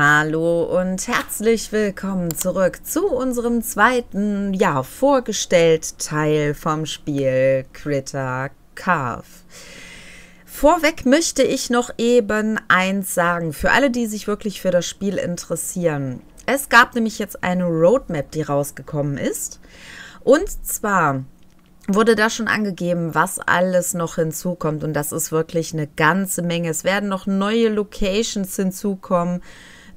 Hallo und herzlich willkommen zurück zu unserem zweiten, ja, vorgestellt Teil vom Spiel Critter Carve. Vorweg möchte ich noch eben eins sagen, für alle, die sich wirklich für das Spiel interessieren. Es gab nämlich jetzt eine Roadmap, die rausgekommen ist. Und zwar wurde da schon angegeben, was alles noch hinzukommt. Und das ist wirklich eine ganze Menge. Es werden noch neue Locations hinzukommen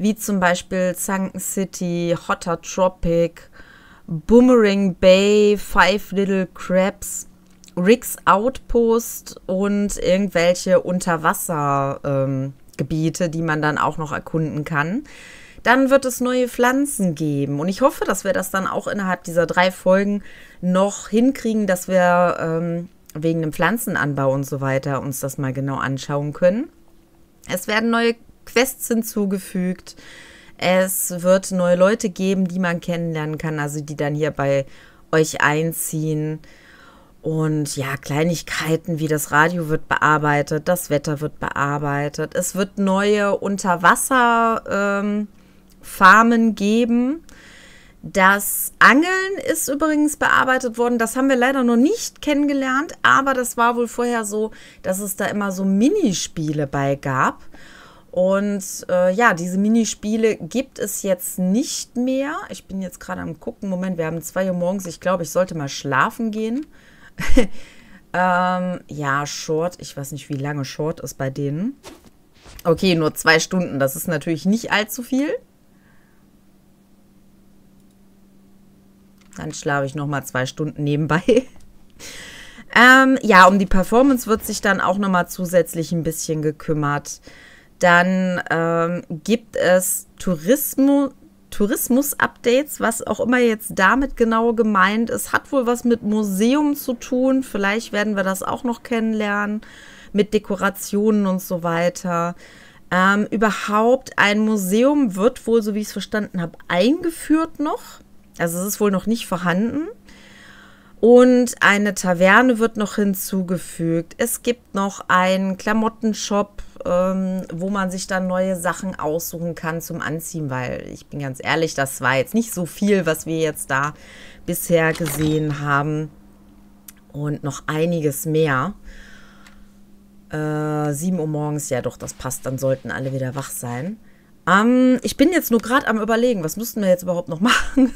wie zum Beispiel Sunken City, Hotter Tropic, Boomerang Bay, Five Little Crabs, Rick's Outpost und irgendwelche Unterwassergebiete, ähm, die man dann auch noch erkunden kann. Dann wird es neue Pflanzen geben. Und ich hoffe, dass wir das dann auch innerhalb dieser drei Folgen noch hinkriegen, dass wir ähm, wegen dem Pflanzenanbau und so weiter uns das mal genau anschauen können. Es werden neue Quests hinzugefügt. Es wird neue Leute geben, die man kennenlernen kann, also die dann hier bei euch einziehen. Und ja, Kleinigkeiten wie das Radio wird bearbeitet, das Wetter wird bearbeitet. Es wird neue Unterwasserfarmen ähm, geben. Das Angeln ist übrigens bearbeitet worden. Das haben wir leider noch nicht kennengelernt, aber das war wohl vorher so, dass es da immer so Minispiele bei gab. Und äh, ja, diese Minispiele gibt es jetzt nicht mehr. Ich bin jetzt gerade am gucken. Moment, wir haben zwei Uhr morgens. Ich glaube, ich sollte mal schlafen gehen. ähm, ja, Short. Ich weiß nicht, wie lange Short ist bei denen. Okay, nur zwei Stunden. Das ist natürlich nicht allzu viel. Dann schlafe ich noch mal zwei Stunden nebenbei. ähm, ja, um die Performance wird sich dann auch noch mal zusätzlich ein bisschen gekümmert. Dann ähm, gibt es Tourismus, Tourismus-Updates, was auch immer jetzt damit genau gemeint ist. Hat wohl was mit Museum zu tun. Vielleicht werden wir das auch noch kennenlernen. Mit Dekorationen und so weiter. Ähm, überhaupt ein Museum wird wohl, so wie ich es verstanden habe, eingeführt noch. Also es ist wohl noch nicht vorhanden. Und eine Taverne wird noch hinzugefügt. Es gibt noch einen Klamottenshop, ähm, wo man sich dann neue Sachen aussuchen kann zum Anziehen, weil ich bin ganz ehrlich, das war jetzt nicht so viel, was wir jetzt da bisher gesehen haben. Und noch einiges mehr. Äh, 7 Uhr morgens, ja doch, das passt, dann sollten alle wieder wach sein. Ähm, ich bin jetzt nur gerade am überlegen, was müssten wir jetzt überhaupt noch machen?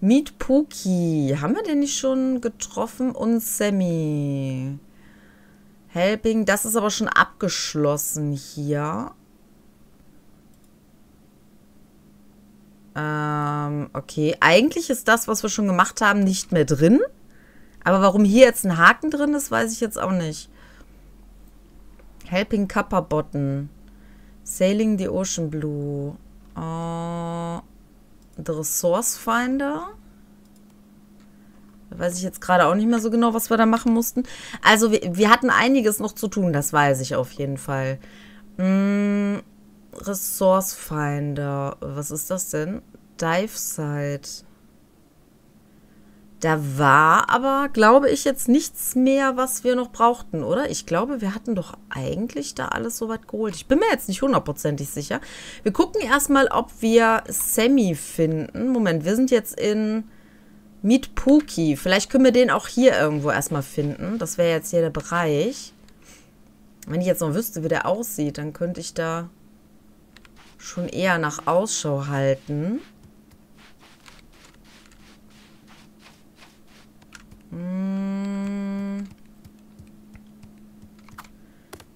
Meet Pookie. Haben wir den nicht schon getroffen? Und Sammy. Helping. Das ist aber schon abgeschlossen hier. Ähm, okay. Eigentlich ist das, was wir schon gemacht haben, nicht mehr drin. Aber warum hier jetzt ein Haken drin ist, weiß ich jetzt auch nicht. Helping Kappa Button. Sailing the Ocean Blue. Äh, The Resource Finder. Weiß ich jetzt gerade auch nicht mehr so genau, was wir da machen mussten. Also wir, wir hatten einiges noch zu tun, das weiß ich auf jeden Fall. Hm, Resource Finder. Was ist das denn? Dive Site. Da war aber, glaube ich, jetzt nichts mehr, was wir noch brauchten, oder? Ich glaube, wir hatten doch eigentlich da alles soweit geholt. Ich bin mir jetzt nicht hundertprozentig sicher. Wir gucken erstmal, ob wir Sammy finden. Moment, wir sind jetzt in Meet Pookie. Vielleicht können wir den auch hier irgendwo erstmal finden. Das wäre jetzt hier der Bereich. Wenn ich jetzt noch wüsste, wie der aussieht, dann könnte ich da schon eher nach Ausschau halten.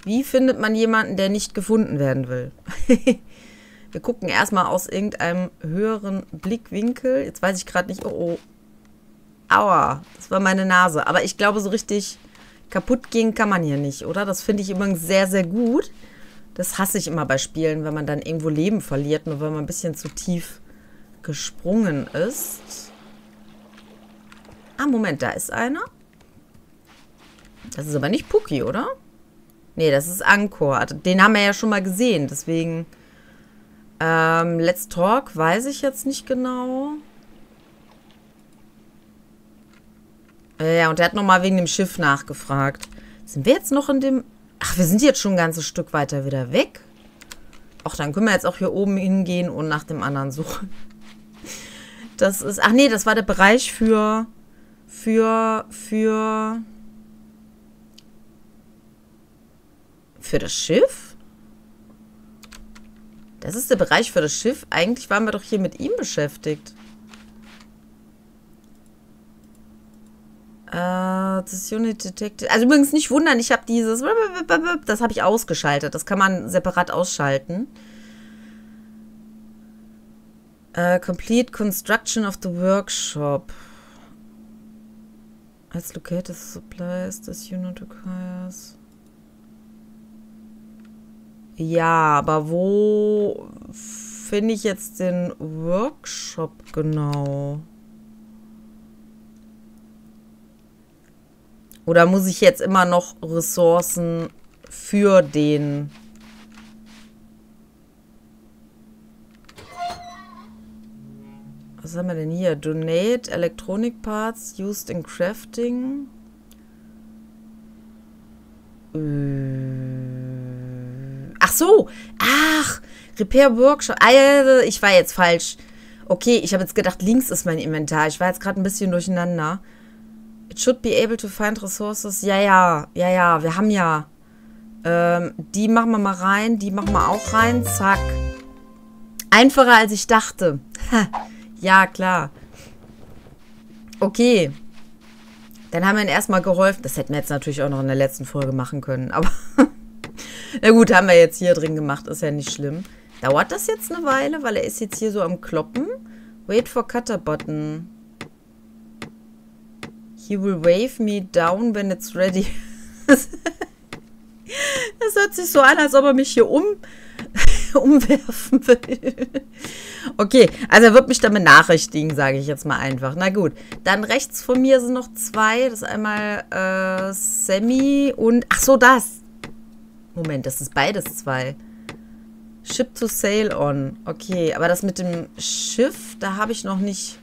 Wie findet man jemanden, der nicht gefunden werden will? Wir gucken erstmal aus irgendeinem höheren Blickwinkel. Jetzt weiß ich gerade nicht. Oh, oh. Aua, das war meine Nase. Aber ich glaube, so richtig kaputt gehen kann man hier nicht, oder? Das finde ich übrigens sehr, sehr gut. Das hasse ich immer bei Spielen, wenn man dann irgendwo Leben verliert, nur weil man ein bisschen zu tief gesprungen ist. Ah, Moment, da ist einer. Das ist aber nicht Puki, oder? Nee, das ist Angkor. Also, den haben wir ja schon mal gesehen, deswegen... Ähm, Let's Talk weiß ich jetzt nicht genau. Ja, und er hat nochmal wegen dem Schiff nachgefragt. Sind wir jetzt noch in dem... Ach, wir sind jetzt schon ein ganzes Stück weiter wieder weg. Ach, dann können wir jetzt auch hier oben hingehen und nach dem anderen suchen. Das ist, ach nee, das war der Bereich für, für, für, für das Schiff? Das ist der Bereich für das Schiff. Eigentlich waren wir doch hier mit ihm beschäftigt. Äh, das Unit Detected. Also übrigens nicht wundern, ich habe dieses. Das habe ich ausgeschaltet. Das kann man separat ausschalten. Uh, complete construction of the workshop. Let's locate the supplies this unit requires. Ja, aber wo finde ich jetzt den Workshop genau? Oder muss ich jetzt immer noch Ressourcen für den... Was haben wir denn hier? Donate Electronic Parts used in crafting. Äh. Ach so. Ach. Repair Workshop. Ah, ich war jetzt falsch. Okay, ich habe jetzt gedacht, links ist mein Inventar. Ich war jetzt gerade ein bisschen durcheinander. It should be able to find resources. Ja, ja, ja, ja, wir haben ja. Ähm, die machen wir mal rein, die machen wir auch rein. Zack. Einfacher als ich dachte. ja, klar. Okay. Dann haben wir ihnen erstmal geholfen. Das hätten wir jetzt natürlich auch noch in der letzten Folge machen können. Aber na gut, haben wir jetzt hier drin gemacht. Ist ja nicht schlimm. Dauert das jetzt eine Weile, weil er ist jetzt hier so am Kloppen. Wait for Cutter Button. He will wave me down when it's ready. das hört sich so an, als ob er mich hier um, umwerfen will. okay, also er wird mich dann benachrichtigen, sage ich jetzt mal einfach. Na gut, dann rechts von mir sind noch zwei. Das ist einmal äh, Sammy und... Ach so, das. Moment, das ist beides zwei. Ship to sail on. Okay, aber das mit dem Schiff, da habe ich noch nicht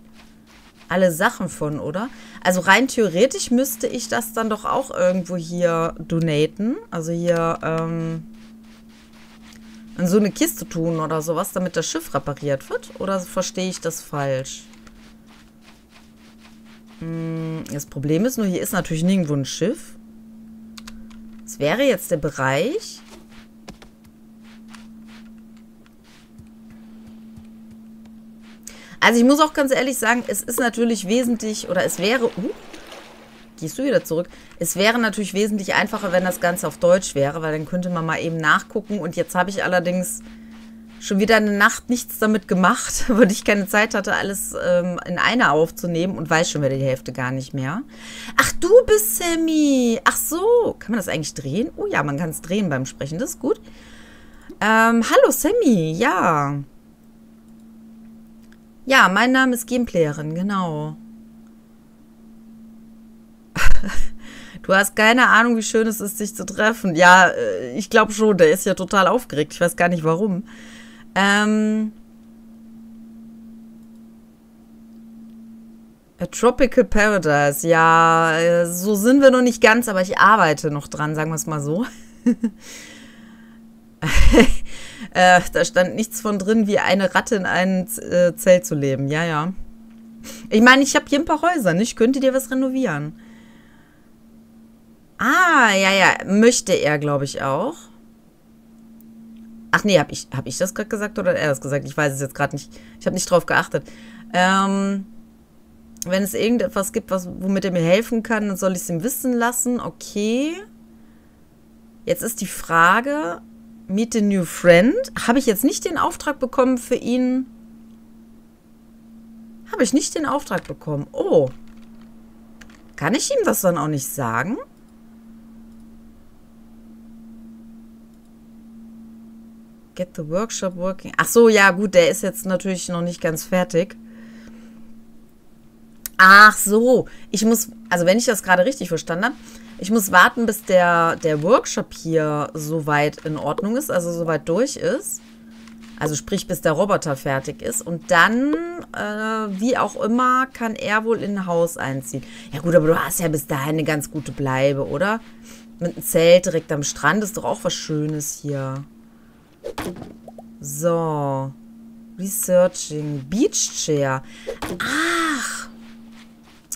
alle Sachen von, oder? Also rein theoretisch müsste ich das dann doch auch irgendwo hier donaten. Also hier ähm, in so eine Kiste tun oder sowas, damit das Schiff repariert wird. Oder verstehe ich das falsch? Hm, das Problem ist nur, hier ist natürlich nirgendwo ein Schiff. Das wäre jetzt der Bereich Also ich muss auch ganz ehrlich sagen, es ist natürlich wesentlich, oder es wäre, uh, gehst du wieder zurück, es wäre natürlich wesentlich einfacher, wenn das Ganze auf Deutsch wäre, weil dann könnte man mal eben nachgucken. Und jetzt habe ich allerdings schon wieder eine Nacht nichts damit gemacht, weil ich keine Zeit hatte, alles ähm, in einer aufzunehmen und weiß schon wieder die Hälfte gar nicht mehr. Ach, du bist Sammy. Ach so, kann man das eigentlich drehen? Oh ja, man kann es drehen beim Sprechen, das ist gut. Ähm, hallo Sammy, ja. Ja, mein Name ist Gameplayerin, genau. du hast keine Ahnung, wie schön es ist, sich zu treffen. Ja, äh, ich glaube schon, der ist ja total aufgeregt. Ich weiß gar nicht warum. Ähm. A Tropical Paradise. Ja, äh, so sind wir noch nicht ganz, aber ich arbeite noch dran, sagen wir es mal so. Äh, da stand nichts von drin, wie eine Ratte in einem äh, Zelt zu leben. Ja, ja. Ich meine, ich habe hier ein paar Häuser, nicht? Könnte dir was renovieren? Ah, ja, ja. Möchte er, glaube ich, auch. Ach nee, habe ich, hab ich das gerade gesagt oder hat er das gesagt? Ich weiß es jetzt gerade nicht. Ich habe nicht drauf geachtet. Ähm, wenn es irgendetwas gibt, was, womit er mir helfen kann, dann soll ich es ihm wissen lassen. Okay. Jetzt ist die Frage, Meet a New Friend. Habe ich jetzt nicht den Auftrag bekommen für ihn? Habe ich nicht den Auftrag bekommen. Oh. Kann ich ihm das dann auch nicht sagen? Get the workshop working. Ach so, ja gut, der ist jetzt natürlich noch nicht ganz fertig. Ach so, ich muss, also wenn ich das gerade richtig verstanden habe, ich muss warten, bis der, der Workshop hier soweit in Ordnung ist, also soweit durch ist. Also sprich, bis der Roboter fertig ist. Und dann, äh, wie auch immer, kann er wohl in ein Haus einziehen. Ja gut, aber du hast ja bis dahin eine ganz gute Bleibe, oder? Mit einem Zelt direkt am Strand ist doch auch was Schönes hier. So. Researching. Beach Chair. Ach.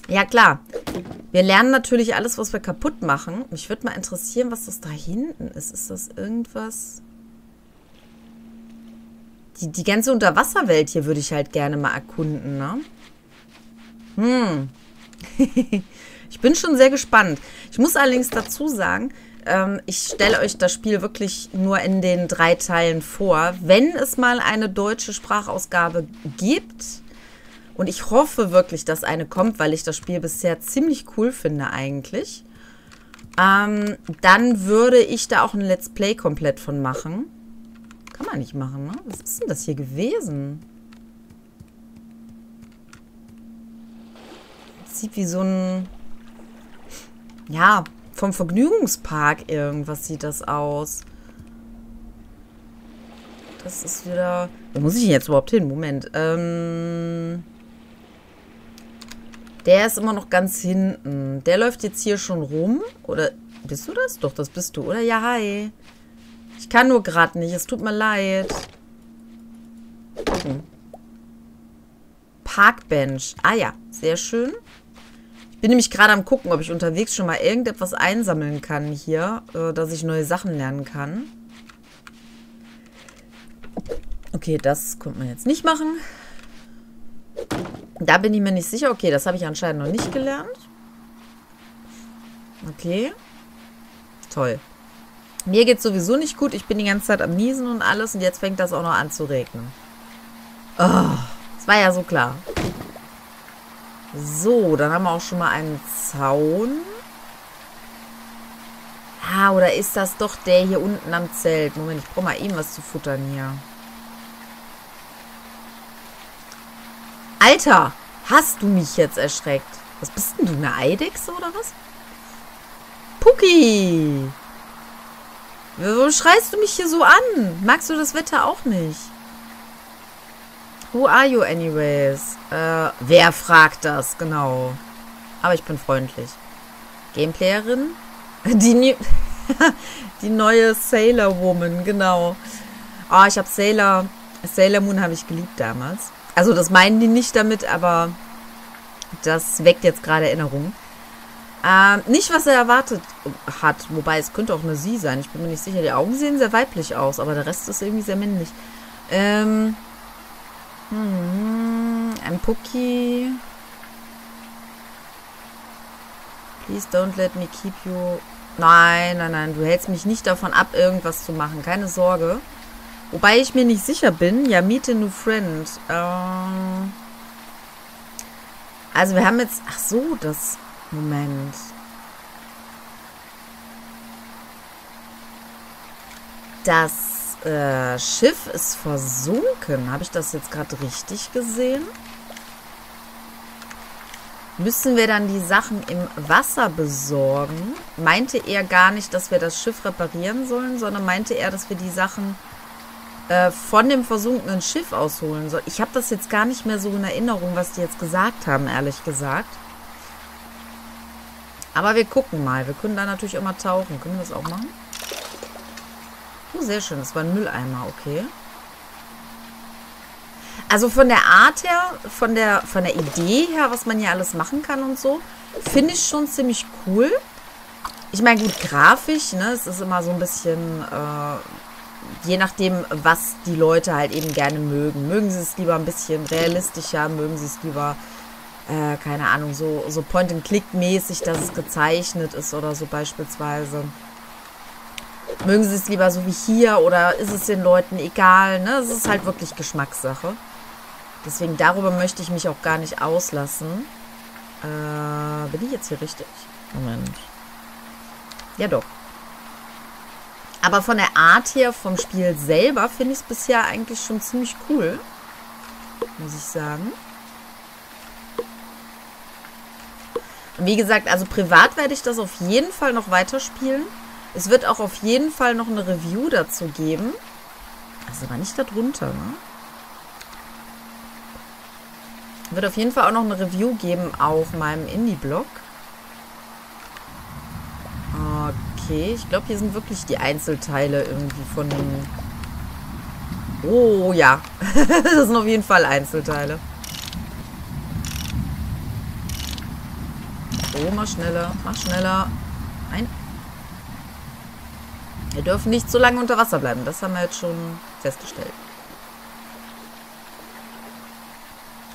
Ja, klar. Wir lernen natürlich alles, was wir kaputt machen. Mich würde mal interessieren, was das da hinten ist. Ist das irgendwas... Die, die ganze Unterwasserwelt hier würde ich halt gerne mal erkunden, ne? Hm. ich bin schon sehr gespannt. Ich muss allerdings dazu sagen, ähm, ich stelle euch das Spiel wirklich nur in den drei Teilen vor. Wenn es mal eine deutsche Sprachausgabe gibt, und ich hoffe wirklich, dass eine kommt, weil ich das Spiel bisher ziemlich cool finde eigentlich, ähm, dann würde ich da auch ein Let's Play komplett von machen. Kann man nicht machen, ne? Was ist denn das hier gewesen? sieht wie so ein... Ja, vom Vergnügungspark irgendwas sieht das aus. Das ist wieder... Wo muss ich jetzt überhaupt hin? Moment. Ähm... Der ist immer noch ganz hinten. Der läuft jetzt hier schon rum. Oder bist du das? Doch, das bist du, oder? Ja, hi. Ich kann nur gerade nicht. Es tut mir leid. Gucken. Parkbench. Ah ja, sehr schön. Bin nämlich gerade am gucken, ob ich unterwegs schon mal irgendetwas einsammeln kann hier, äh, dass ich neue Sachen lernen kann. Okay, das konnte man jetzt nicht machen. Da bin ich mir nicht sicher. Okay, das habe ich anscheinend noch nicht gelernt. Okay. Toll. Mir geht sowieso nicht gut. Ich bin die ganze Zeit am Niesen und alles. Und jetzt fängt das auch noch an zu regnen. Oh, das war ja so klar. So, dann haben wir auch schon mal einen Zaun. Ah, oder ist das doch der hier unten am Zelt? Moment, ich brauche mal eben was zu futtern hier. Alter, hast du mich jetzt erschreckt? Was bist denn du, eine Eidechse oder was? Puki! Warum schreist du mich hier so an? Magst du das Wetter auch nicht? Who are you anyways? Äh, wer fragt das? Genau. Aber ich bin freundlich. Gameplayerin? Die, die neue Sailor Woman, genau. Oh, ich habe Sailor... Sailor Moon habe ich geliebt damals. Also das meinen die nicht damit, aber das weckt jetzt gerade Erinnerungen. Ähm, nicht, was er erwartet hat. Wobei, es könnte auch eine sie sein. Ich bin mir nicht sicher. Die Augen sehen sehr weiblich aus, aber der Rest ist irgendwie sehr männlich. Ähm, hm, ein Pucki. Please don't let me keep you... Nein, nein, nein. Du hältst mich nicht davon ab, irgendwas zu machen. Keine Sorge. Wobei ich mir nicht sicher bin. Ja, meet a new friend. Ähm also wir haben jetzt... Ach so, das... Moment. Das äh, Schiff ist versunken. Habe ich das jetzt gerade richtig gesehen? Müssen wir dann die Sachen im Wasser besorgen? Meinte er gar nicht, dass wir das Schiff reparieren sollen, sondern meinte er, dass wir die Sachen äh, von dem versunkenen Schiff ausholen soll. Ich habe das jetzt gar nicht mehr so in Erinnerung, was die jetzt gesagt haben, ehrlich gesagt. Aber wir gucken mal. Wir können da natürlich mal tauchen. Können wir das auch machen? Oh, sehr schön. Das war ein Mülleimer. Okay. Also von der Art her, von der, von der Idee her, was man hier alles machen kann und so, finde ich schon ziemlich cool. Ich meine, gut, grafisch, ne, es ist immer so ein bisschen, äh, je nachdem, was die Leute halt eben gerne mögen. Mögen sie es lieber ein bisschen realistischer, mögen sie es lieber, äh, keine Ahnung, so, so Point-and-Click-mäßig, dass es gezeichnet ist oder so beispielsweise. Mögen sie es lieber so wie hier oder ist es den Leuten egal? Ne? Es ist halt wirklich Geschmackssache. Deswegen darüber möchte ich mich auch gar nicht auslassen. Äh, bin ich jetzt hier richtig? Moment. Ja doch. Aber von der Art her, vom Spiel selber, finde ich es bisher eigentlich schon ziemlich cool. Muss ich sagen. Und wie gesagt, also privat werde ich das auf jeden Fall noch weiterspielen. Es wird auch auf jeden Fall noch eine Review dazu geben. Also war nicht darunter, ne? Wird auf jeden Fall auch noch eine Review geben auf meinem Indie-Blog. Okay, ich glaube, hier sind wirklich die Einzelteile irgendwie von Oh ja, das sind auf jeden Fall Einzelteile. Oh, mach schneller, mach schneller. Nein. Wir dürfen nicht so lange unter Wasser bleiben. Das haben wir jetzt schon festgestellt.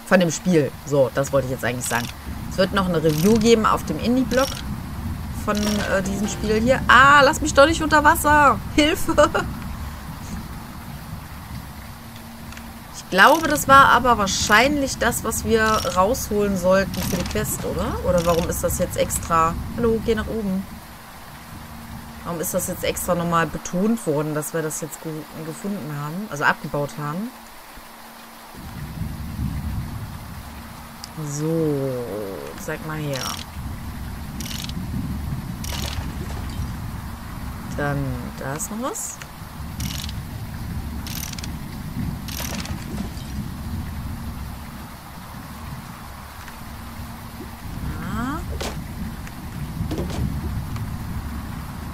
Von dem Spiel. So, das wollte ich jetzt eigentlich sagen. Es wird noch eine Review geben auf dem Indie-Blog von äh, diesem Spiel hier. Ah, lass mich doch nicht unter Wasser. Hilfe. Ich glaube, das war aber wahrscheinlich das, was wir rausholen sollten für die Quest, oder? Oder warum ist das jetzt extra... Hallo, geh nach oben. Warum ist das jetzt extra nochmal betont worden, dass wir das jetzt ge gefunden haben? Also abgebaut haben. So, zeig mal her. Dann, da ist noch was. Ja.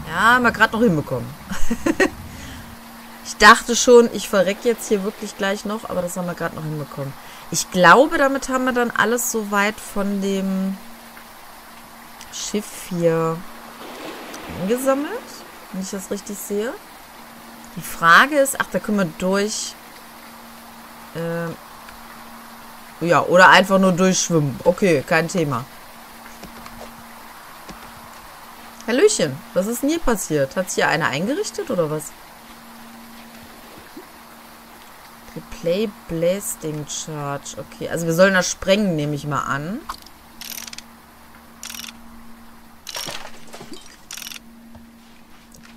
Ja, haben wir gerade noch hinbekommen. dachte schon, ich verrecke jetzt hier wirklich gleich noch, aber das haben wir gerade noch hinbekommen. Ich glaube, damit haben wir dann alles soweit von dem Schiff hier eingesammelt. Wenn ich das richtig sehe. Die Frage ist, ach, da können wir durch. Äh, ja, oder einfach nur durchschwimmen. Okay, kein Thema. Hallöchen, was ist denn hier passiert? Hat hier einer eingerichtet oder was? Replay Blasting Charge. Okay, also wir sollen das sprengen, nehme ich mal an.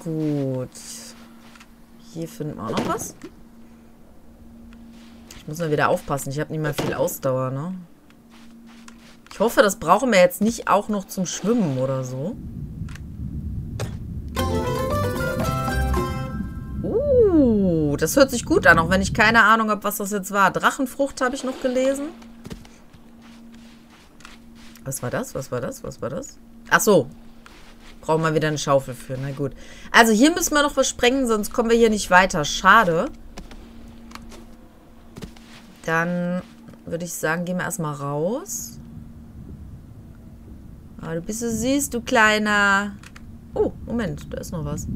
Gut. Hier finden wir auch noch was. Ich muss mal wieder aufpassen. Ich habe nicht mehr viel Ausdauer, ne? Ich hoffe, das brauchen wir jetzt nicht auch noch zum Schwimmen oder so. Uh, das hört sich gut an, auch wenn ich keine Ahnung habe, was das jetzt war. Drachenfrucht habe ich noch gelesen. Was war das? Was war das? Was war das? Ach so, Brauchen wir wieder eine Schaufel für. Na gut. Also hier müssen wir noch was sprengen, sonst kommen wir hier nicht weiter. Schade. Dann würde ich sagen, gehen wir erstmal raus. Ah, du bist so süß, du Kleiner. Oh, Moment, da ist noch was.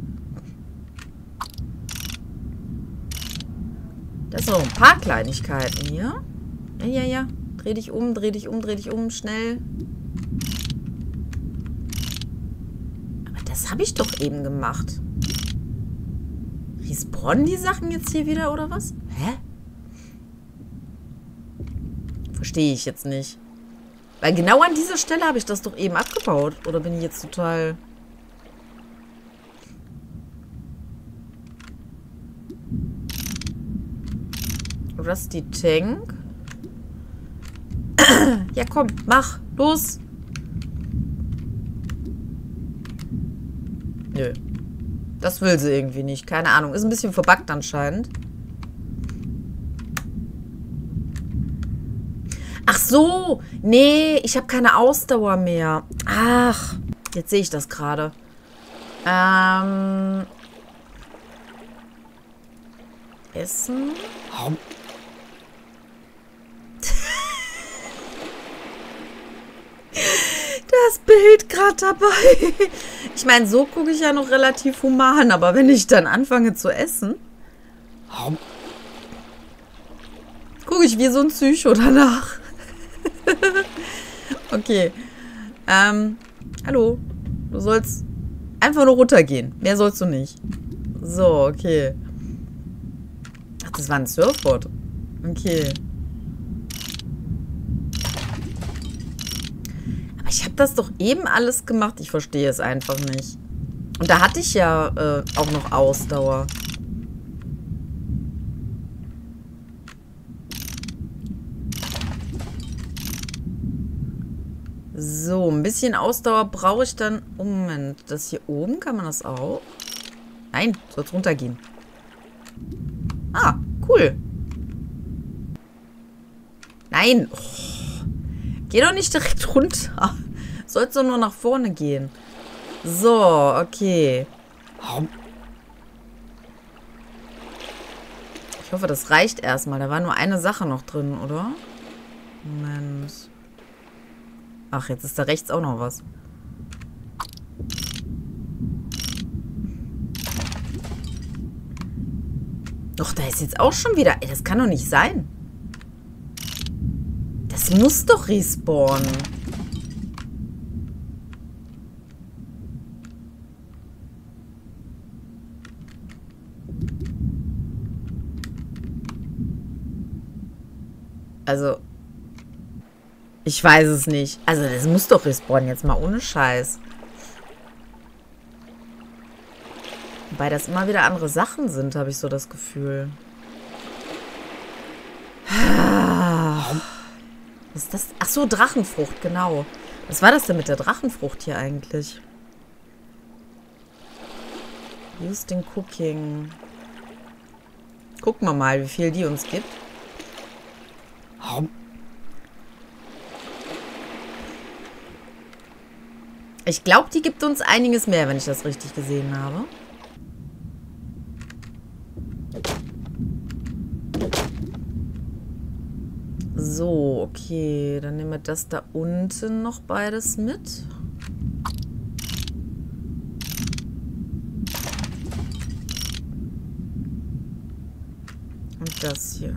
Da sind noch ein paar Kleinigkeiten hier. Ja, ja, ja. Dreh dich um, dreh dich um, dreh dich um, schnell. Das habe ich doch eben gemacht. Respawnen die Sachen jetzt hier wieder, oder was? Hä? Verstehe ich jetzt nicht. Weil genau an dieser Stelle habe ich das doch eben abgebaut. Oder bin ich jetzt total... Rusty Tank. ja, komm, mach. Los. Nö. Das will sie irgendwie nicht. Keine Ahnung. Ist ein bisschen verbuggt anscheinend. Ach so. Nee, ich habe keine Ausdauer mehr. Ach. Jetzt sehe ich das gerade. Ähm. Essen. Das Bild gerade dabei. Ich meine, so gucke ich ja noch relativ human, aber wenn ich dann anfange zu essen, gucke ich wie so ein Psycho danach. okay. Ähm, hallo. Du sollst einfach nur runtergehen. Mehr sollst du nicht. So, okay. Ach, das war ein Surfboard. Okay. Ich habe das doch eben alles gemacht. Ich verstehe es einfach nicht. Und da hatte ich ja äh, auch noch Ausdauer. So, ein bisschen Ausdauer brauche ich dann. Oh, Moment, das hier oben kann man das auch? Nein, soll es runtergehen. Ah, cool. Nein. Oh. Geh doch nicht direkt runter. Sollst du nur nach vorne gehen. So, okay. Ich hoffe, das reicht erstmal. Da war nur eine Sache noch drin, oder? Moment. Ach, jetzt ist da rechts auch noch was. Doch, da ist jetzt auch schon wieder... Ey, das kann doch nicht sein. Muss doch respawnen. Also, ich weiß es nicht. Also, das muss doch respawnen, jetzt mal ohne Scheiß. Wobei das immer wieder andere Sachen sind, habe ich so das Gefühl. Was ist das? Ach so, Drachenfrucht, genau. Was war das denn mit der Drachenfrucht hier eigentlich? Used in Cooking. Gucken wir mal, wie viel die uns gibt. Ich glaube, die gibt uns einiges mehr, wenn ich das richtig gesehen habe. So, okay. Dann nehmen wir das da unten noch beides mit. Und das hier.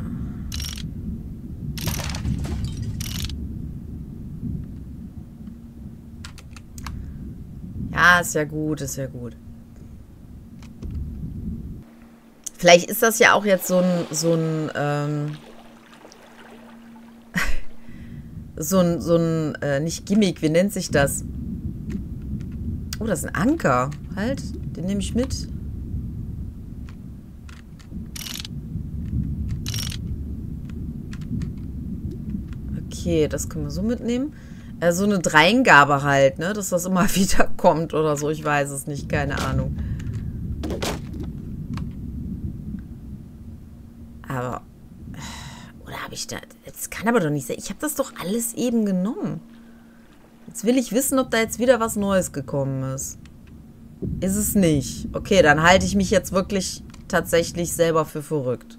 Ja, ist ja gut, ist ja gut. Vielleicht ist das ja auch jetzt so ein, so ein, ähm, so ein, so ein, äh, nicht Gimmick, wie nennt sich das? Oh, das ist ein Anker. Halt, den nehme ich mit. Okay, das können wir so mitnehmen. Äh, so eine Dreingabe halt, ne? Dass das immer wieder kommt oder so. Ich weiß es nicht, keine Ahnung. Aber habe ich da... Das kann aber doch nicht sein. Ich habe das doch alles eben genommen. Jetzt will ich wissen, ob da jetzt wieder was Neues gekommen ist. Ist es nicht. Okay, dann halte ich mich jetzt wirklich tatsächlich selber für verrückt.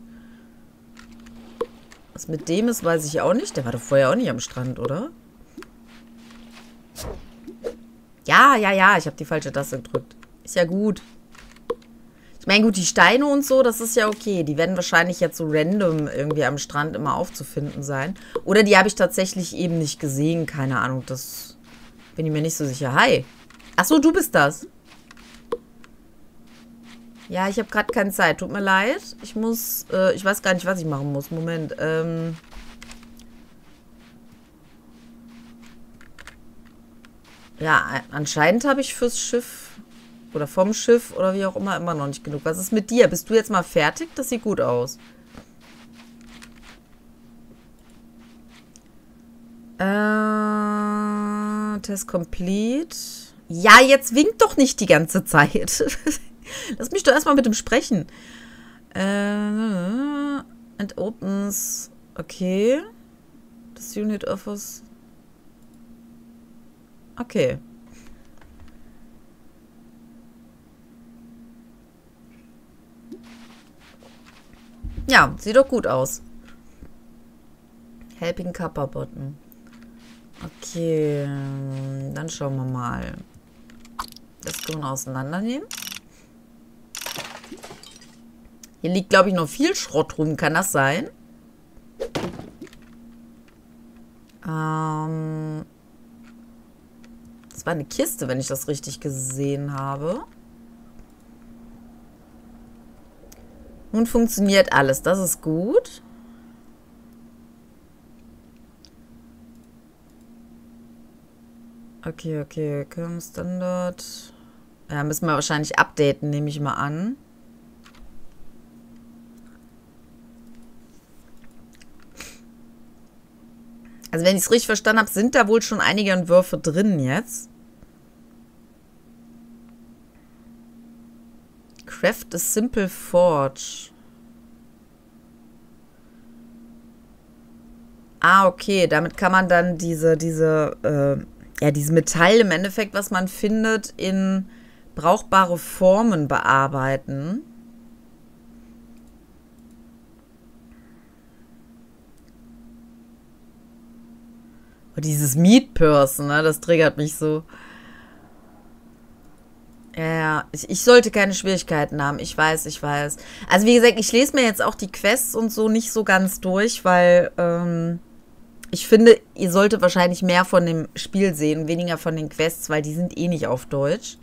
Was mit dem ist, weiß ich auch nicht. Der war doch vorher auch nicht am Strand, oder? Ja, ja, ja. Ich habe die falsche Taste gedrückt. Ist ja gut. Ich meine, gut, die Steine und so, das ist ja okay. Die werden wahrscheinlich jetzt so random irgendwie am Strand immer aufzufinden sein. Oder die habe ich tatsächlich eben nicht gesehen. Keine Ahnung, das bin ich mir nicht so sicher. Hi. Achso, du bist das. Ja, ich habe gerade keine Zeit. Tut mir leid. Ich muss, äh, ich weiß gar nicht, was ich machen muss. Moment, ähm... Ja, anscheinend habe ich fürs Schiff oder vom Schiff oder wie auch immer immer noch nicht genug. Was ist mit dir? Bist du jetzt mal fertig? Das sieht gut aus. Äh, Test complete. Ja, jetzt winkt doch nicht die ganze Zeit. Lass mich doch erstmal mit dem sprechen. Äh, and opens. Okay. Das Unit offers. Okay. Ja, sieht doch gut aus. Helping Kappa Button. Okay, dann schauen wir mal. Das können wir auseinandernehmen. Hier liegt, glaube ich, noch viel Schrott rum. Kann das sein? Ähm, das war eine Kiste, wenn ich das richtig gesehen habe. Nun funktioniert alles. Das ist gut. Okay, okay. Current Standard. Ja, müssen wir wahrscheinlich updaten, nehme ich mal an. Also wenn ich es richtig verstanden habe, sind da wohl schon einige Entwürfe drin jetzt. Craft a simple forge. Ah, okay, damit kann man dann diese, diese, äh, ja, dieses Metall im Endeffekt, was man findet, in brauchbare Formen bearbeiten. Und dieses Meat Person, ne, das triggert mich so. Ja, ich, ich sollte keine Schwierigkeiten haben. Ich weiß, ich weiß. Also wie gesagt, ich lese mir jetzt auch die Quests und so nicht so ganz durch, weil ähm, ich finde, ihr solltet wahrscheinlich mehr von dem Spiel sehen, weniger von den Quests, weil die sind eh nicht auf Deutsch.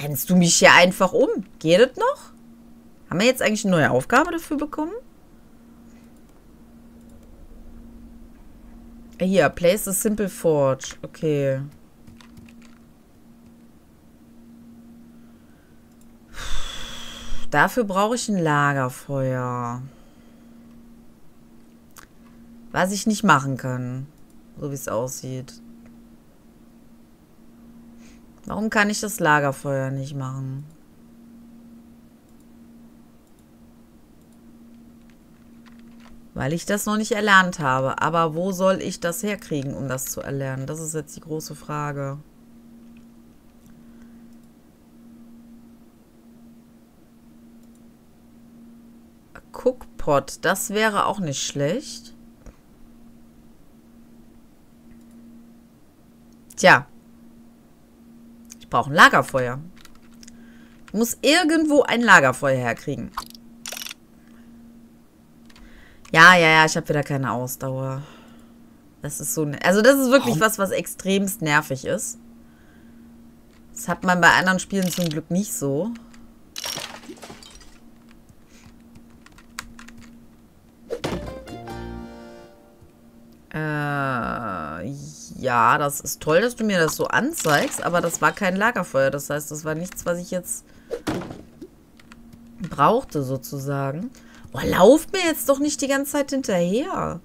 Rennst du mich hier einfach um? Geht das noch? Haben wir jetzt eigentlich eine neue Aufgabe dafür bekommen? Hier, place a simple forge. Okay. Dafür brauche ich ein Lagerfeuer. Was ich nicht machen kann. So wie es aussieht. Warum kann ich das Lagerfeuer nicht machen? Weil ich das noch nicht erlernt habe. Aber wo soll ich das herkriegen, um das zu erlernen? Das ist jetzt die große Frage. Cookpot, das wäre auch nicht schlecht. Tja. Ich brauche ein Lagerfeuer. Ich muss irgendwo ein Lagerfeuer herkriegen. Ja, ja, ja, ich habe wieder keine Ausdauer. Das ist so... Ne also das ist wirklich was, was extremst nervig ist. Das hat man bei anderen Spielen zum Glück nicht so. Äh, ja, das ist toll, dass du mir das so anzeigst, aber das war kein Lagerfeuer. Das heißt, das war nichts, was ich jetzt brauchte, sozusagen. Oh, lauf mir jetzt doch nicht die ganze Zeit hinterher.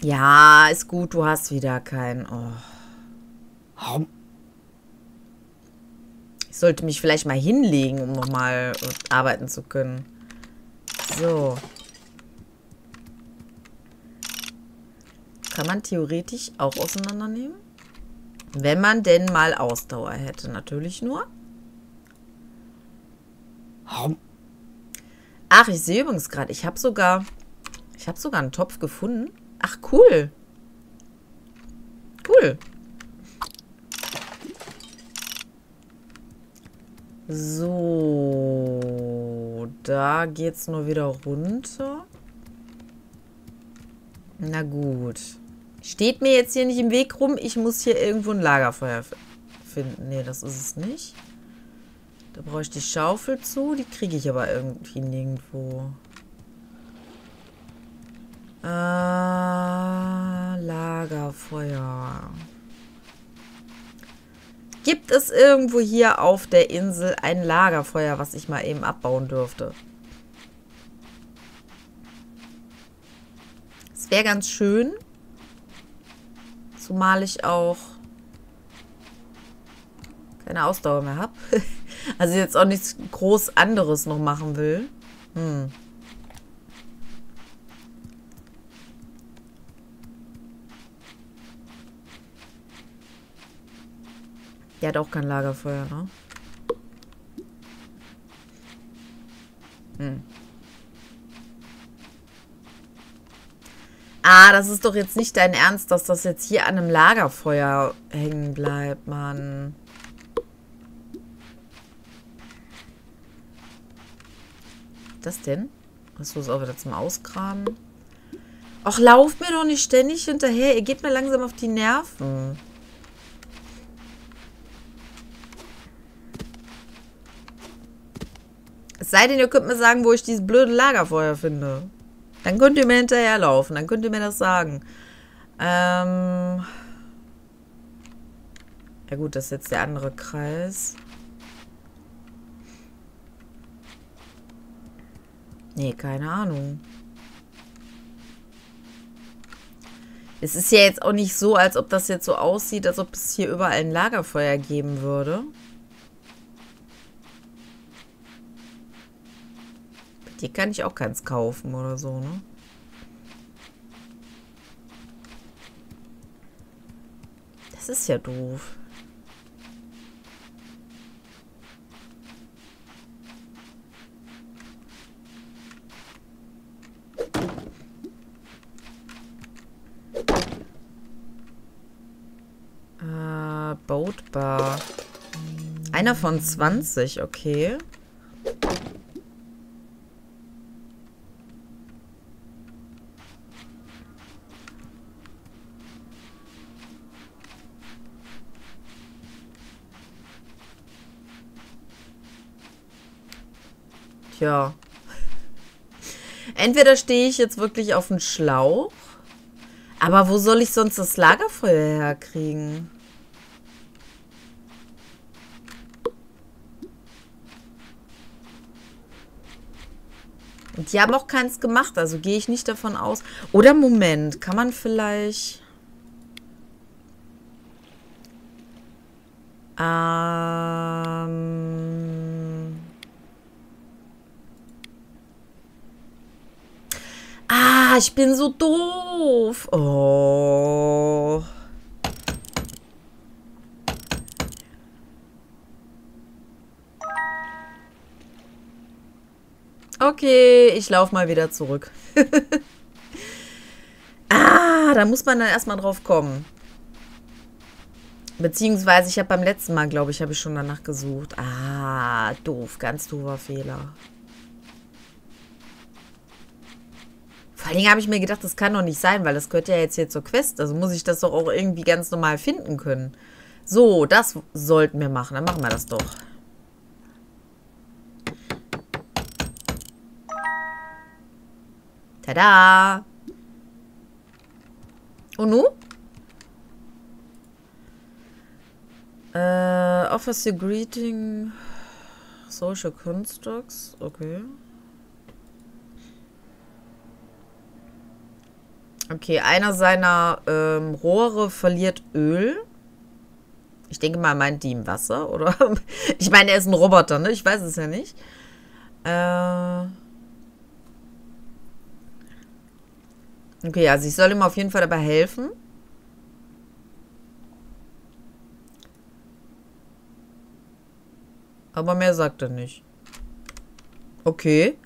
Ja, ist gut, du hast wieder keinen. Oh. Ich sollte mich vielleicht mal hinlegen, um nochmal arbeiten zu können. So. Kann man theoretisch auch auseinandernehmen? Wenn man denn mal Ausdauer hätte. Natürlich nur. Ach, ich sehe übrigens gerade, ich habe sogar, ich habe sogar einen Topf gefunden. Ach, cool. Cool. So, da geht's nur wieder runter. Na gut. Steht mir jetzt hier nicht im Weg rum. Ich muss hier irgendwo ein Lagerfeuer finden. Nee, das ist es nicht. Da brauche ich die Schaufel zu. Die kriege ich aber irgendwie nirgendwo. Äh, Lagerfeuer. Gibt es irgendwo hier auf der Insel ein Lagerfeuer, was ich mal eben abbauen dürfte? Es wäre ganz schön. Zumal ich auch keine Ausdauer mehr habe. Also jetzt auch nichts groß anderes noch machen will. Hm. Der hat auch kein Lagerfeuer, ne? Hm. Ah, das ist doch jetzt nicht dein Ernst, dass das jetzt hier an einem Lagerfeuer hängen bleibt, Mann. Das denn? Achso, ist auch wieder zum Ausgraben. Ach, lauft mir doch nicht ständig hinterher. Ihr geht mir langsam auf die Nerven. Es sei denn, ihr könnt mir sagen, wo ich dieses blöde Lagerfeuer finde. Dann könnt ihr mir hinterherlaufen. Dann könnt ihr mir das sagen. Ähm... Ja gut, das ist jetzt der andere Kreis. Nee, keine Ahnung. Es ist ja jetzt auch nicht so, als ob das jetzt so aussieht, als ob es hier überall ein Lagerfeuer geben würde. Hier kann ich auch keins kaufen oder so, ne? Das ist ja doof. Notbar. Einer von 20, okay. Tja. Entweder stehe ich jetzt wirklich auf dem Schlauch, aber wo soll ich sonst das Lagerfeuer herkriegen? Die haben auch keins gemacht, also gehe ich nicht davon aus. Oder Moment, kann man vielleicht... Ähm... Ah, ich bin so doof. Oh. Okay, ich laufe mal wieder zurück. ah, da muss man dann erstmal drauf kommen. Beziehungsweise, ich habe beim letzten Mal, glaube ich, habe ich schon danach gesucht. Ah, doof, ganz doofer Fehler. Vor allen Dingen habe ich mir gedacht, das kann doch nicht sein, weil das gehört ja jetzt hier zur Quest. Also muss ich das doch auch irgendwie ganz normal finden können. So, das sollten wir machen. Dann machen wir das doch. Tada! Und nu? Äh, offers you greeting social constructs. Okay. Okay, einer seiner ähm, Rohre verliert Öl. Ich denke mal, meint die im Wasser, oder? ich meine, er ist ein Roboter, ne? Ich weiß es ja nicht. Äh... Okay, also ich soll ihm auf jeden Fall dabei helfen. Aber mehr sagt er nicht. Okay.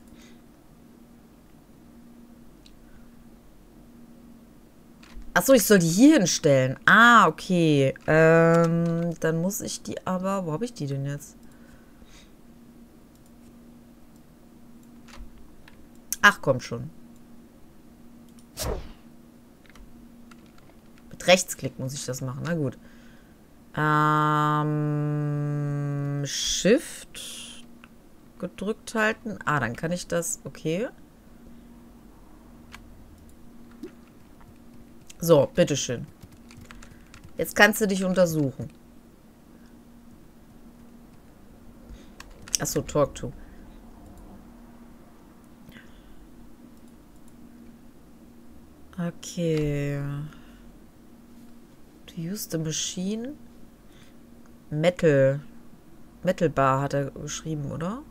Achso, ich soll die hier hinstellen. Ah, okay. Ähm, dann muss ich die aber... Wo habe ich die denn jetzt? Ach, komm schon. Mit Rechtsklick muss ich das machen. Na gut. Ähm, Shift gedrückt halten. Ah, dann kann ich das... Okay. So, bitteschön. Jetzt kannst du dich untersuchen. Achso, talk to. Okay. To use the machine. Metal. Metal Bar hat er geschrieben, oder?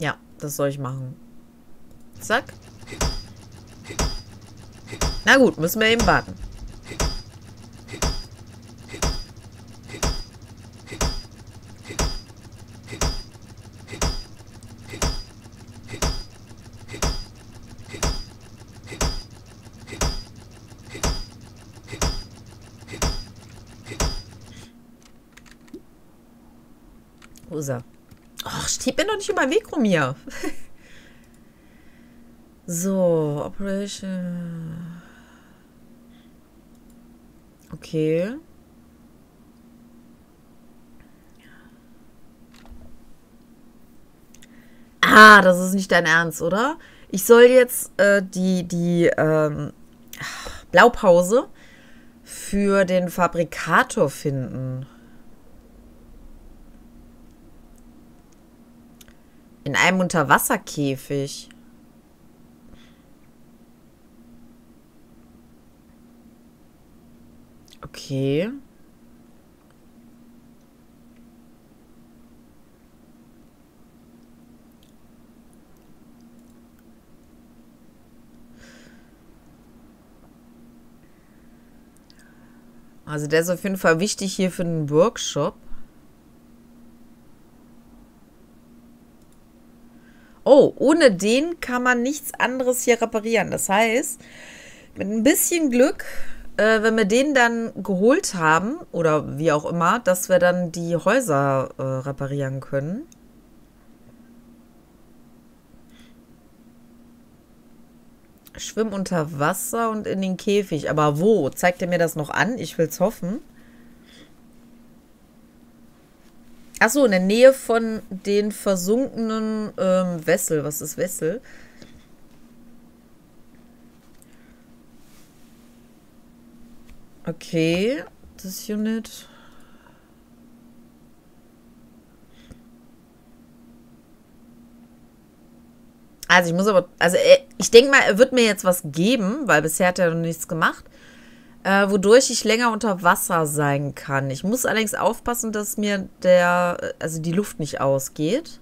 Ja, das soll ich machen. Zack. Na gut, müssen wir eben warten. Wo ist er? Steht mir doch nicht über den Weg rum hier. so, Operation. Okay. Ah, das ist nicht dein Ernst, oder? Ich soll jetzt äh, die, die ähm, Blaupause für den Fabrikator finden. In einem Unterwasserkäfig. Okay. Also der ist auf jeden Fall wichtig hier für den Workshop. Oh, ohne den kann man nichts anderes hier reparieren. Das heißt, mit ein bisschen Glück, äh, wenn wir den dann geholt haben, oder wie auch immer, dass wir dann die Häuser äh, reparieren können. Schwimm unter Wasser und in den Käfig. Aber wo? Zeigt er mir das noch an? Ich will's hoffen. Achso, in der Nähe von den versunkenen ähm, Wessel. Was ist Wessel? Okay, das Unit. Also ich muss aber, also ich denke mal, er wird mir jetzt was geben, weil bisher hat er noch nichts gemacht äh, wodurch ich länger unter Wasser sein kann. Ich muss allerdings aufpassen, dass mir der, also die Luft nicht ausgeht.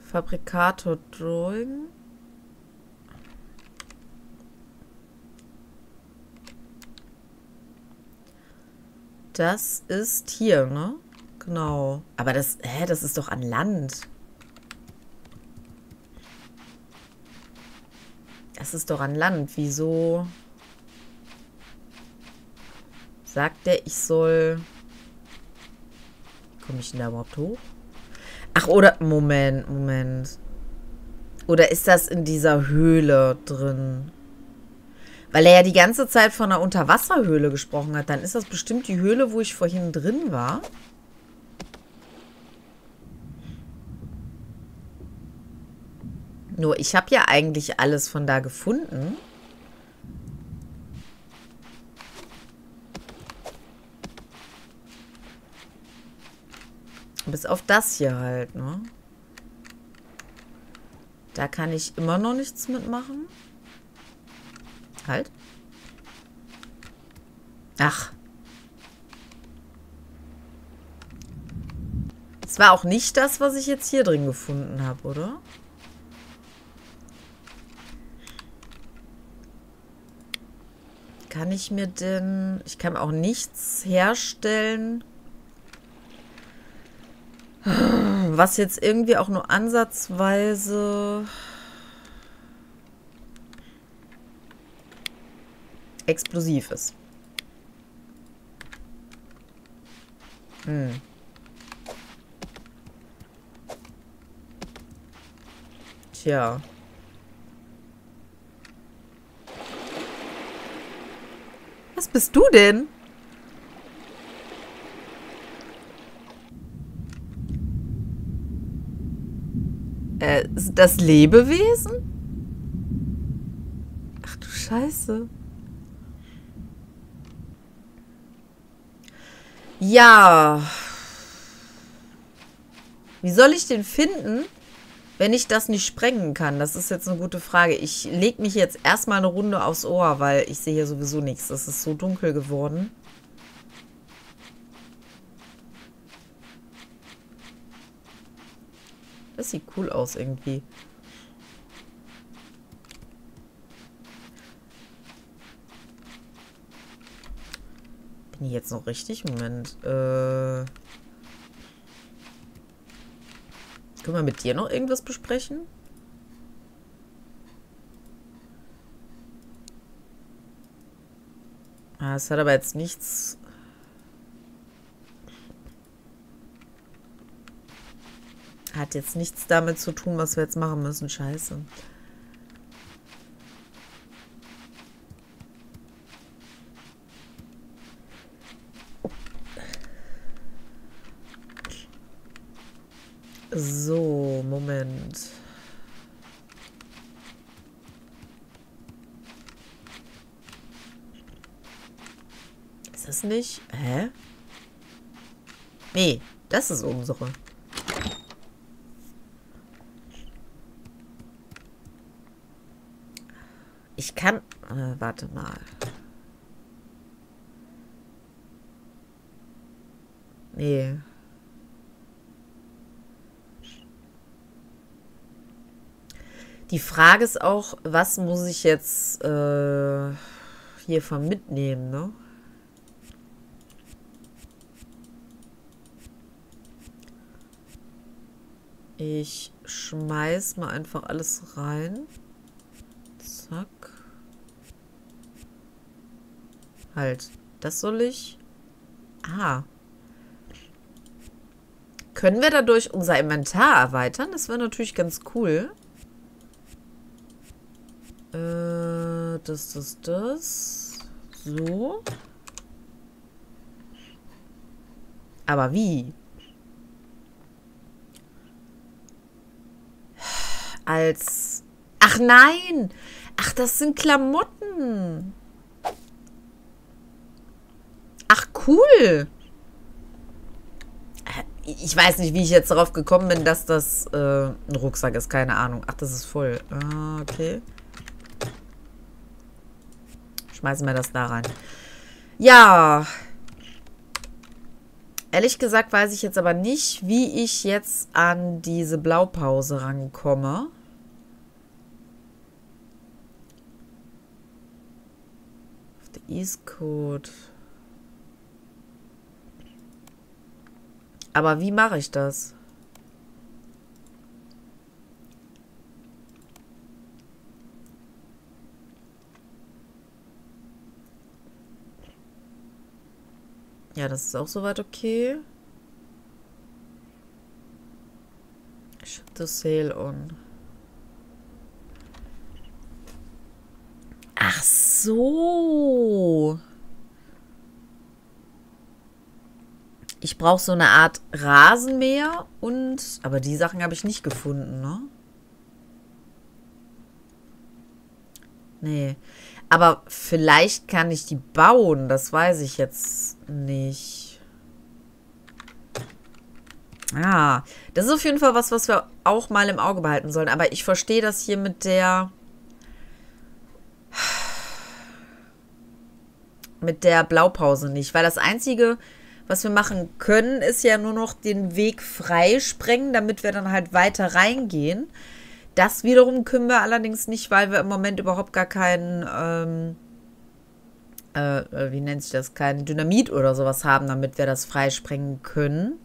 Fabrikator Drawing. Das ist hier, ne? Genau. Aber das, hä, das ist doch an Land. Das ist doch an Land. Wieso sagt der, ich soll... Komme ich denn da überhaupt hoch? Ach, oder... Moment, Moment. Oder ist das in dieser Höhle drin? Weil er ja die ganze Zeit von einer Unterwasserhöhle gesprochen hat. Dann ist das bestimmt die Höhle, wo ich vorhin drin war. Nur ich habe ja eigentlich alles von da gefunden. Bis auf das hier halt, ne? Da kann ich immer noch nichts mitmachen. Halt. Ach. Es war auch nicht das, was ich jetzt hier drin gefunden habe, oder? Kann ich mir denn... Ich kann auch nichts herstellen, was jetzt irgendwie auch nur ansatzweise... explosiv ist. Hm. Tja. Was bist du denn? Äh, das Lebewesen? Ach du Scheiße. Ja. Wie soll ich den finden? Wenn ich das nicht sprengen kann, das ist jetzt eine gute Frage. Ich lege mich jetzt erstmal eine Runde aufs Ohr, weil ich sehe hier sowieso nichts. Das ist so dunkel geworden. Das sieht cool aus irgendwie. Bin ich jetzt noch richtig? Moment. Äh... Können wir mit dir noch irgendwas besprechen? Ah, es hat aber jetzt nichts... Hat jetzt nichts damit zu tun, was wir jetzt machen müssen. Scheiße. So, Moment. Ist das nicht? Hä? Nee, das ist unsere. Ich kann... Äh, warte mal. Nee. Die Frage ist auch, was muss ich jetzt äh, hier von mitnehmen, ne? Ich schmeiß mal einfach alles rein. Zack. Halt. Das soll ich... Ah. Können wir dadurch unser Inventar erweitern? Das wäre natürlich ganz cool. Äh, das, das, das. So. Aber wie? Als... Ach nein! Ach, das sind Klamotten. Ach, cool. Ich weiß nicht, wie ich jetzt darauf gekommen bin, dass das äh, ein Rucksack ist. Keine Ahnung. Ach, das ist voll. Ah, okay. Schmeißen wir das da rein. Ja. Ehrlich gesagt weiß ich jetzt aber nicht, wie ich jetzt an diese Blaupause rankomme. Auf der East Code. Aber wie mache ich das? Ja, das ist auch soweit okay. Ship the sail on. Ach so. Ich brauche so eine Art Rasenmäher und... Aber die Sachen habe ich nicht gefunden, ne? Nee. Aber vielleicht kann ich die bauen. Das weiß ich jetzt nicht. Ah, das ist auf jeden Fall was, was wir auch mal im Auge behalten sollen. Aber ich verstehe das hier mit der... mit der Blaupause nicht. Weil das Einzige, was wir machen können, ist ja nur noch den Weg freisprengen, damit wir dann halt weiter reingehen. Das wiederum können wir allerdings nicht, weil wir im Moment überhaupt gar keinen, ähm, äh, äh wie nennt sich das, kein Dynamit oder sowas haben, damit wir das freisprengen können.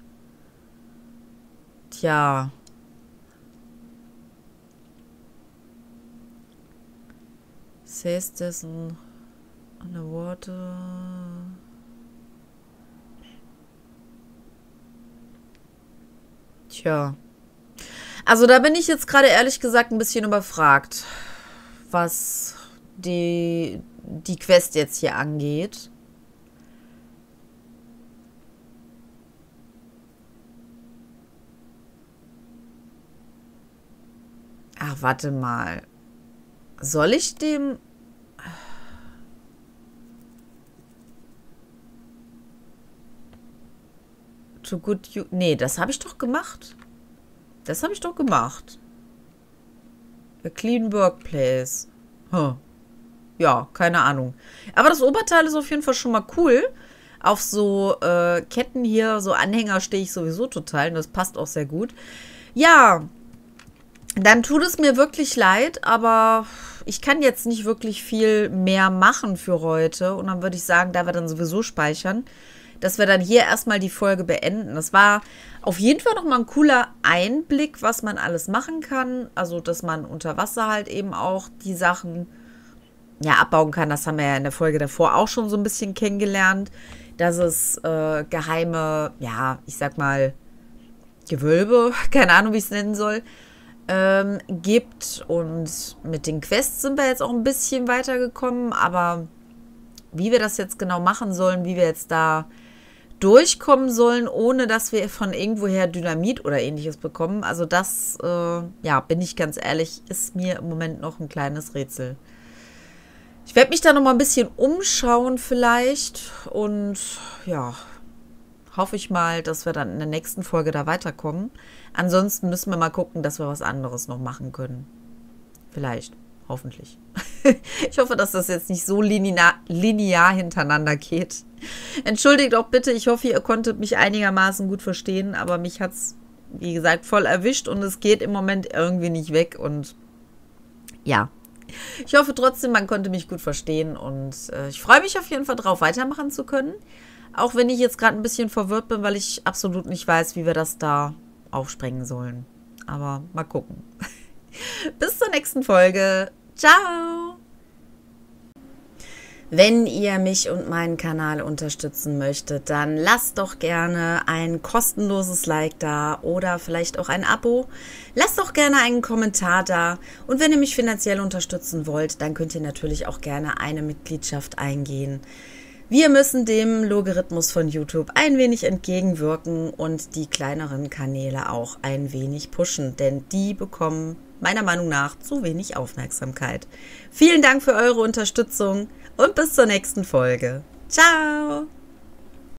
Tja. Says dessen underwater. Tja. Also da bin ich jetzt gerade ehrlich gesagt ein bisschen überfragt, was die, die Quest jetzt hier angeht. Ach, warte mal. Soll ich dem... To good you... Nee, das habe ich doch gemacht. Das habe ich doch gemacht. A clean workplace. Huh. Ja, keine Ahnung. Aber das Oberteil ist auf jeden Fall schon mal cool. Auf so äh, Ketten hier, so Anhänger stehe ich sowieso total. Und das passt auch sehr gut. Ja, dann tut es mir wirklich leid, aber ich kann jetzt nicht wirklich viel mehr machen für heute. Und dann würde ich sagen, da wir dann sowieso speichern, dass wir dann hier erstmal die Folge beenden. Das war auf jeden Fall nochmal ein cooler Einblick, was man alles machen kann. Also, dass man unter Wasser halt eben auch die Sachen ja, abbauen kann. Das haben wir ja in der Folge davor auch schon so ein bisschen kennengelernt. Dass es äh, geheime, ja, ich sag mal, Gewölbe, keine Ahnung, wie ich es nennen soll, ähm, gibt. Und mit den Quests sind wir jetzt auch ein bisschen weitergekommen. Aber wie wir das jetzt genau machen sollen, wie wir jetzt da durchkommen sollen, ohne dass wir von irgendwoher Dynamit oder ähnliches bekommen. Also das, äh, ja, bin ich ganz ehrlich, ist mir im Moment noch ein kleines Rätsel. Ich werde mich da noch mal ein bisschen umschauen vielleicht und ja, hoffe ich mal, dass wir dann in der nächsten Folge da weiterkommen. Ansonsten müssen wir mal gucken, dass wir was anderes noch machen können. Vielleicht. Hoffentlich. ich hoffe, dass das jetzt nicht so linear, linear hintereinander geht. Entschuldigt auch bitte, ich hoffe, ihr konntet mich einigermaßen gut verstehen, aber mich hat es, wie gesagt, voll erwischt und es geht im Moment irgendwie nicht weg und ja, Ich hoffe trotzdem, man konnte mich gut verstehen und äh, ich freue mich auf jeden Fall drauf, weitermachen zu können. Auch wenn ich jetzt gerade ein bisschen verwirrt bin, weil ich absolut nicht weiß, wie wir das da aufsprengen sollen. Aber mal gucken. Bis zur nächsten Folge. Ciao! Wenn ihr mich und meinen Kanal unterstützen möchtet, dann lasst doch gerne ein kostenloses Like da oder vielleicht auch ein Abo. Lasst doch gerne einen Kommentar da. Und wenn ihr mich finanziell unterstützen wollt, dann könnt ihr natürlich auch gerne eine Mitgliedschaft eingehen. Wir müssen dem Logarithmus von YouTube ein wenig entgegenwirken und die kleineren Kanäle auch ein wenig pushen, denn die bekommen meiner Meinung nach zu wenig Aufmerksamkeit. Vielen Dank für eure Unterstützung und bis zur nächsten Folge. Ciao!